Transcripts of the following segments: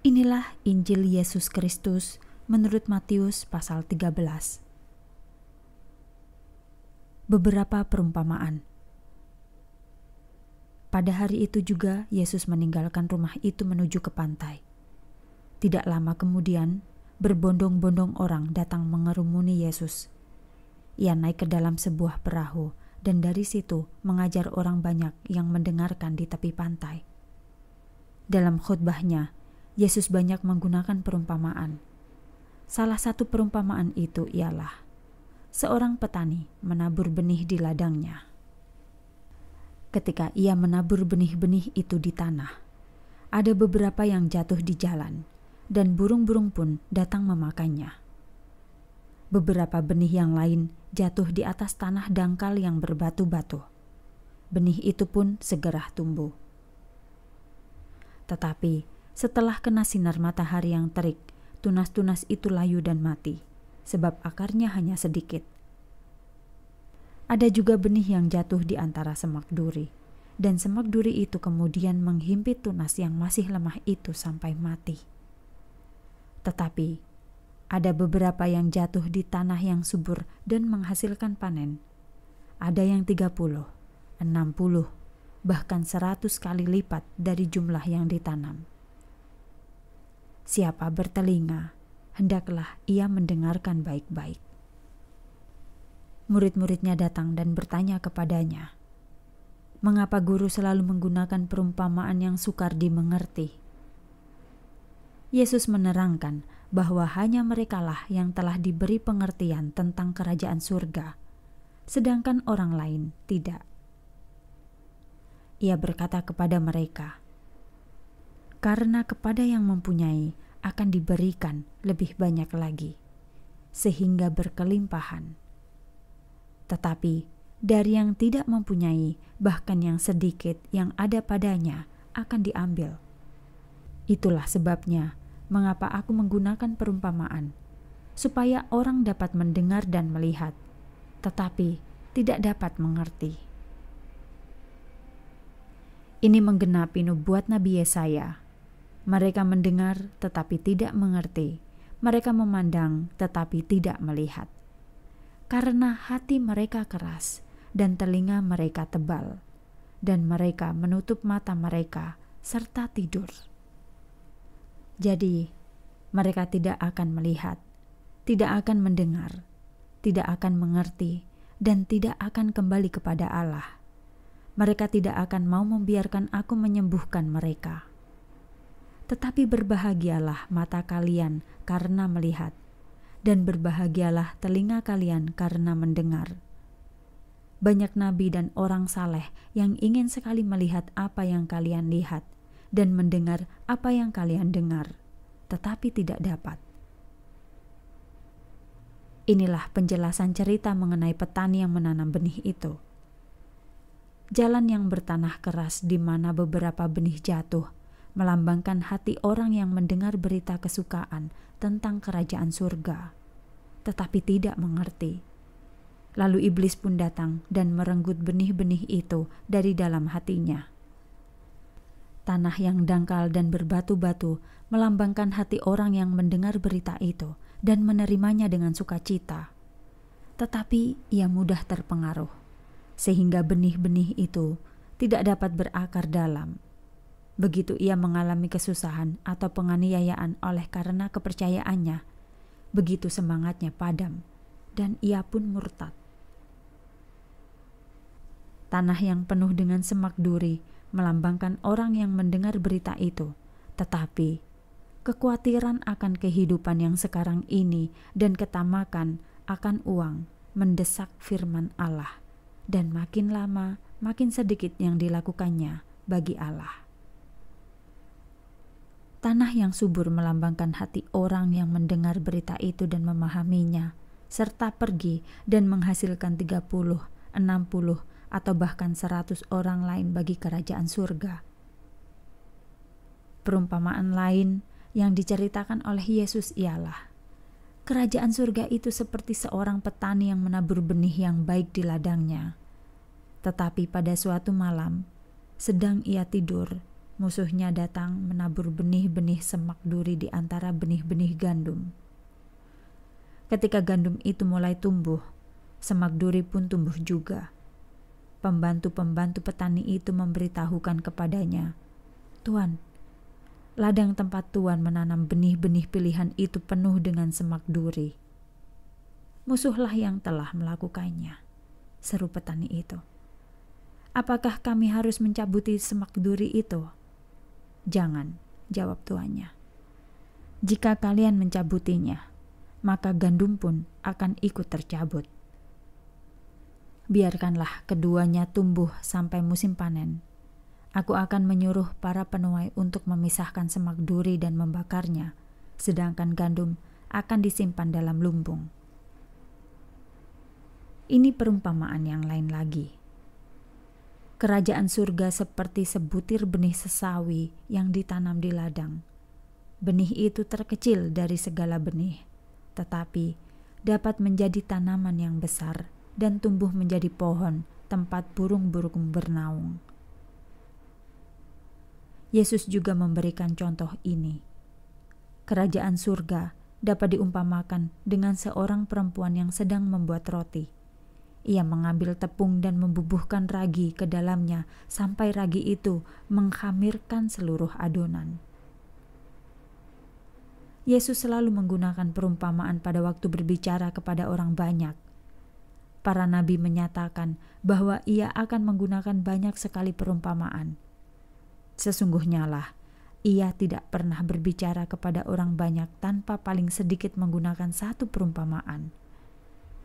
Inilah Injil Yesus Kristus menurut Matius pasal 13. Beberapa perumpamaan. Pada hari itu juga Yesus meninggalkan rumah itu menuju ke pantai. Tidak lama kemudian, berbondong-bondong orang datang mengerumuni Yesus. Ia naik ke dalam sebuah perahu dan dari situ mengajar orang banyak yang mendengarkan di tepi pantai. Dalam khutbahnya, Yesus banyak menggunakan perumpamaan. Salah satu perumpamaan itu ialah seorang petani menabur benih di ladangnya. Ketika ia menabur benih-benih itu di tanah, ada beberapa yang jatuh di jalan, dan burung-burung pun datang memakannya. Beberapa benih yang lain jatuh di atas tanah dangkal yang berbatu-batu. Benih itu pun segera tumbuh. Tetapi setelah kena sinar matahari yang terik, tunas-tunas itu layu dan mati, sebab akarnya hanya sedikit. Ada juga benih yang jatuh di antara semak duri, dan semak duri itu kemudian menghimpit tunas yang masih lemah itu sampai mati. Tetapi ada beberapa yang jatuh di tanah yang subur dan menghasilkan panen. Ada yang 30, 60, bahkan 100 kali lipat dari jumlah yang ditanam. Siapa bertelinga, hendaklah ia mendengarkan baik-baik. Murid-muridnya datang dan bertanya kepadanya, "Mengapa guru selalu menggunakan perumpamaan yang sukar dimengerti?" Yesus menerangkan bahwa hanya merekalah yang telah diberi pengertian tentang kerajaan surga, sedangkan orang lain tidak. Ia berkata kepada mereka, karena kepada yang mempunyai akan diberikan lebih banyak lagi, sehingga berkelimpahan. Tetapi dari yang tidak mempunyai, bahkan yang sedikit yang ada padanya akan diambil. Itulah sebabnya mengapa aku menggunakan perumpamaan, supaya orang dapat mendengar dan melihat, tetapi tidak dapat mengerti. Ini menggenapi nubuat Nabi Yesaya mereka mendengar tetapi tidak mengerti. Mereka memandang tetapi tidak melihat. Karena hati mereka keras dan telinga mereka tebal, dan mereka menutup mata mereka serta tidur. Jadi, mereka tidak akan melihat, tidak akan mendengar, tidak akan mengerti, dan tidak akan kembali kepada Allah. Mereka tidak akan mau membiarkan Aku menyembuhkan mereka tetapi berbahagialah mata kalian karena melihat, dan berbahagialah telinga kalian karena mendengar. Banyak nabi dan orang saleh yang ingin sekali melihat apa yang kalian lihat dan mendengar apa yang kalian dengar, tetapi tidak dapat. Inilah penjelasan cerita mengenai petani yang menanam benih itu. Jalan yang bertanah keras di mana beberapa benih jatuh melambangkan hati orang yang mendengar berita kesukaan tentang kerajaan surga, tetapi tidak mengerti. Lalu iblis pun datang dan merenggut benih-benih itu dari dalam hatinya. Tanah yang dangkal dan berbatu-batu melambangkan hati orang yang mendengar berita itu dan menerimanya dengan sukacita. Tetapi ia mudah terpengaruh, sehingga benih-benih itu tidak dapat berakar dalam Begitu ia mengalami kesusahan atau penganiayaan oleh karena kepercayaannya, begitu semangatnya padam, dan ia pun murtad. Tanah yang penuh dengan semak duri melambangkan orang yang mendengar berita itu, tetapi kekhawatiran akan kehidupan yang sekarang ini dan ketamakan akan uang mendesak firman Allah, dan makin lama makin sedikit yang dilakukannya bagi Allah. Tanah yang subur melambangkan hati orang yang mendengar berita itu dan memahaminya, serta pergi dan menghasilkan 30, 60, atau bahkan 100 orang lain bagi kerajaan surga. Perumpamaan lain yang diceritakan oleh Yesus ialah kerajaan surga itu seperti seorang petani yang menabur benih yang baik di ladangnya. Tetapi pada suatu malam, sedang ia tidur, musuhnya datang menabur benih-benih semak duri di antara benih-benih gandum. Ketika gandum itu mulai tumbuh, semak duri pun tumbuh juga. Pembantu-pembantu petani itu memberitahukan kepadanya, "Tuan, ladang tempat Tuan menanam benih-benih pilihan itu penuh dengan semak duri." Musuhlah yang telah melakukannya, seru petani itu. Apakah kami harus mencabuti semak duri itu? Jangan, jawab tuannya. Jika kalian mencabutinya, maka gandum pun akan ikut tercabut. Biarkanlah keduanya tumbuh sampai musim panen. Aku akan menyuruh para penuai untuk memisahkan semak duri dan membakarnya, sedangkan gandum akan disimpan dalam lumbung. Ini perumpamaan yang lain lagi Kerajaan surga seperti sebutir benih sesawi yang ditanam di ladang. Benih itu terkecil dari segala benih, tetapi dapat menjadi tanaman yang besar dan tumbuh menjadi pohon tempat burung-burung bernaung. Yesus juga memberikan contoh ini. Kerajaan surga dapat diumpamakan dengan seorang perempuan yang sedang membuat roti ia mengambil tepung dan membubuhkan ragi ke dalamnya sampai ragi itu menghamirkan seluruh adonan. Yesus selalu menggunakan perumpamaan pada waktu berbicara kepada orang banyak. Para nabi menyatakan bahwa ia akan menggunakan banyak sekali perumpamaan. Sesungguhnya lah, ia tidak pernah berbicara kepada orang banyak tanpa paling sedikit menggunakan satu perumpamaan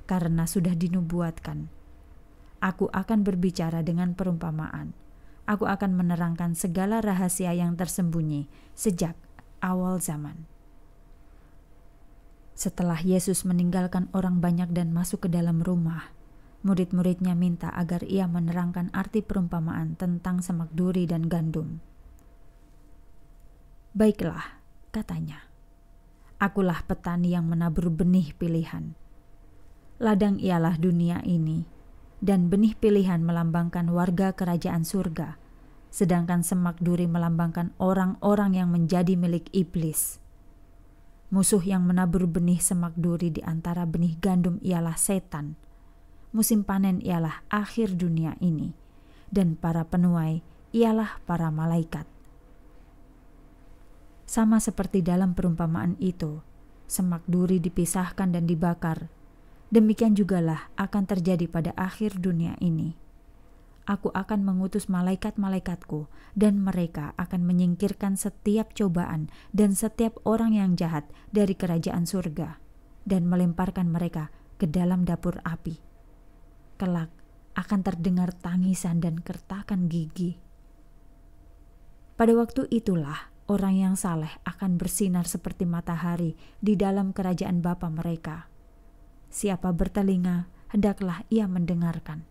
karena sudah dinubuatkan. Aku akan berbicara dengan perumpamaan. Aku akan menerangkan segala rahasia yang tersembunyi sejak awal zaman. Setelah Yesus meninggalkan orang banyak dan masuk ke dalam rumah, murid-muridnya minta agar ia menerangkan arti perumpamaan tentang semak duri dan gandum. Baiklah, katanya. Akulah petani yang menabur benih pilihan ladang ialah dunia ini, dan benih pilihan melambangkan warga kerajaan surga, sedangkan semak duri melambangkan orang-orang yang menjadi milik iblis. Musuh yang menabur benih semak duri di antara benih gandum ialah setan. Musim panen ialah akhir dunia ini, dan para penuai ialah para malaikat. Sama seperti dalam perumpamaan itu, semak duri dipisahkan dan dibakar Demikian jugalah akan terjadi pada akhir dunia ini. Aku akan mengutus malaikat-malaikatku, dan mereka akan menyingkirkan setiap cobaan dan setiap orang yang jahat dari kerajaan surga, dan melemparkan mereka ke dalam dapur api. Kelak akan terdengar tangisan dan kertakan gigi. Pada waktu itulah orang yang saleh akan bersinar seperti matahari di dalam kerajaan Bapa mereka Siapa bertelinga, hendaklah ia mendengarkan.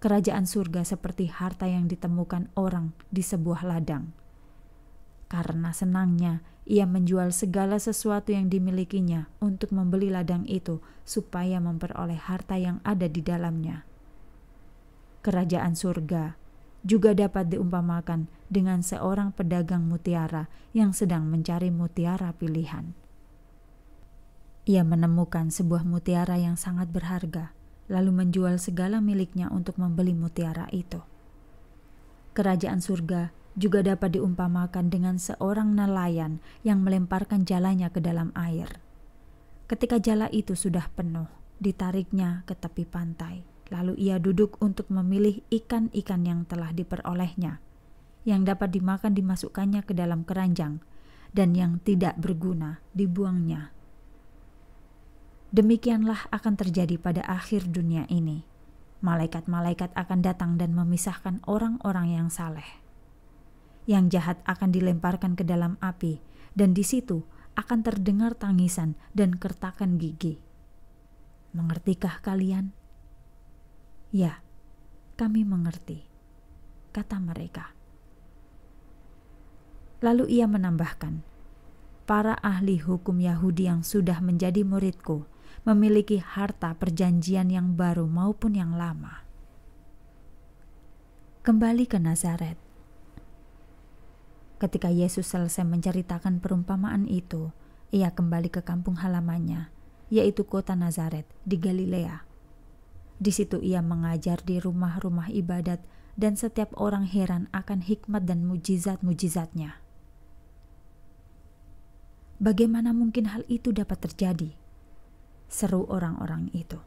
Kerajaan surga seperti harta yang ditemukan orang di sebuah ladang. Karena senangnya, ia menjual segala sesuatu yang dimilikinya untuk membeli ladang itu, supaya memperoleh harta yang ada di dalamnya. Kerajaan surga juga dapat diumpamakan dengan seorang pedagang mutiara yang sedang mencari mutiara pilihan. Ia menemukan sebuah mutiara yang sangat berharga, lalu menjual segala miliknya untuk membeli mutiara itu. Kerajaan surga juga dapat diumpamakan dengan seorang nelayan yang melemparkan jalannya ke dalam air. Ketika jala itu sudah penuh, ditariknya ke tepi pantai. Lalu ia duduk untuk memilih ikan-ikan yang telah diperolehnya, yang dapat dimakan dimasukkannya ke dalam keranjang, dan yang tidak berguna dibuangnya Demikianlah akan terjadi pada akhir dunia ini. Malaikat-malaikat akan datang dan memisahkan orang-orang yang saleh. Yang jahat akan dilemparkan ke dalam api, dan di situ akan terdengar tangisan dan kertakan gigi. Mengertikah kalian? Ya, kami mengerti, kata mereka. Lalu ia menambahkan, para ahli hukum Yahudi yang sudah menjadi muridku memiliki harta perjanjian yang baru maupun yang lama. Kembali ke Nazaret. Ketika Yesus selesai menceritakan perumpamaan itu, ia kembali ke kampung halamannya, yaitu kota Nazaret di Galilea. Di situ ia mengajar di rumah-rumah ibadat dan setiap orang heran akan hikmat dan mujizat-mujizatnya. Bagaimana mungkin hal itu dapat terjadi? Seru orang-orang itu.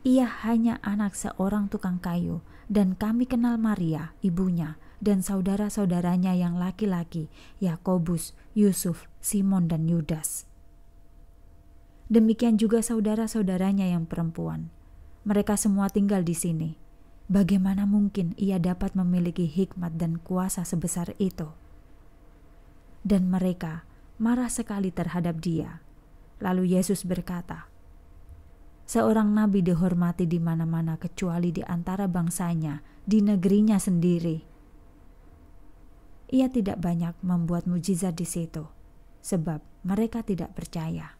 Ia hanya anak seorang tukang kayu, dan kami kenal Maria, ibunya, dan saudara-saudaranya yang laki-laki, Yakobus, Yusuf, Simon, dan Yudas. Demikian juga saudara-saudaranya yang perempuan. Mereka semua tinggal di sini. Bagaimana mungkin ia dapat memiliki hikmat dan kuasa sebesar itu? Dan mereka marah sekali terhadap dia. Lalu Yesus berkata, Seorang nabi dihormati di mana-mana kecuali di antara bangsanya, di negerinya sendiri. Ia tidak banyak membuat mujizat di situ, sebab mereka tidak percaya.